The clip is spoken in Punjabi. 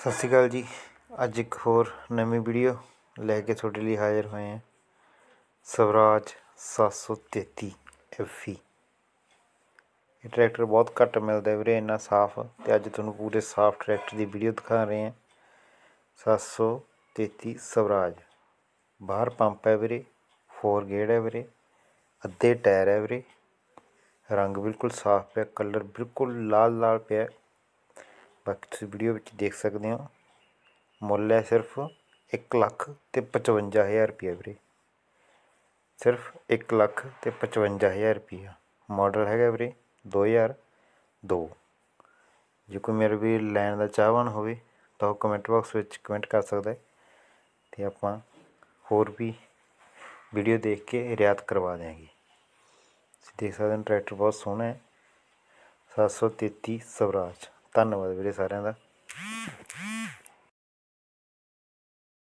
ਸਤਿ ਸ਼੍ਰੀ ਅਕਾਲ ਜੀ। ਅੱਜ ਇੱਕ ਹੋਰ ਨਵੀਂ ਵੀਡੀਓ ਲੈ ਕੇ ਤੁਹਾਡੇ ਲਈ ਹਾਜ਼ਰ ਹੋਏ ਹਾਂ। ਸਵਰਾਜ 733 ਐਫਈ ਇਹ ਟਰੈਕਟਰ ਬਹੁਤ ਘੱਟ ਮਿਲਦਾ ਵੀਰੇ, ਇੰਨਾ ਸਾਫ਼ ਤੇ ਅੱਜ ਤੁਹਾਨੂੰ ਪੂਰੇ ਸਾਫ਼ ਟਰੈਕਟਰ ਦੀ ਵੀਡੀਓ ਦਿਖਾ ਰਹੇ ਹਾਂ। 733 ਸਵਰਾਜ। ਬਾਹਰ ਪੰਪ ਹੈ ਵੀਰੇ 4 ਗੇੜ ਹੈ ਵੀਰੇ, ਅੱਧੇ ਟਾਇਰ ਹੈ ਵੀਰੇ। ਰੰਗ ਬਿਲਕੁਲ ਸਾਫ਼ ਪਿਆ, ਕਲਰ ਬਿਲਕੁਲ ਲਾਲ ਲਾਲ ਪਿਆ। ਬਾਕੀ ਤੁਸੀਂ ਵੀਡੀਓ ਵਿੱਚ ਦੇਖ ਸਕਦੇ ਹੋ। ਮੁੱਲ ਹੈ ਸਿਰਫ 1 ਲੱਖ ਤੇ 55000 ਰੁਪਏ ਵੀਰੇ। ਸਿਰਫ 1 ਲੱਖ ਤੇ 55000 ਰੁਪਏ ਮਾਡਲ ਹੈਗਾ ਵੀਰੇ 2002 ਜੇ ਕੋਈ ਮੇਰੇ ਵੀ ਲੈਣ ਦਾ ਚਾਹਵਾਨ ਹੋਵੇ ਤਾਂ ਉਹ ਕਮੈਂਟ ਬਾਕਸ ਵਿੱਚ ਕਮੈਂਟ ਕਰ ਸਕਦਾ ਹੈ। ਤੇ ਆਪਾਂ ਹੋਰ ਵੀ ਵੀਡੀਓ ਦੇਖ ਕੇ ਰਿਆਤ ਕਰਵਾ ਦੇਵਾਂਗੇ ਤੁਸੀਂ ਦੇਖ ਸਕਦੇ ਹੋ ਟਰੈਕਟਰ ਬਹੁਤ ਸੋਹਣਾ ਹੈ। 733 ਸਵਰਾਜ। ਧੰਨਵਾਦ ਵੀਰੇ ਸਾਰਿਆਂ ਦਾ।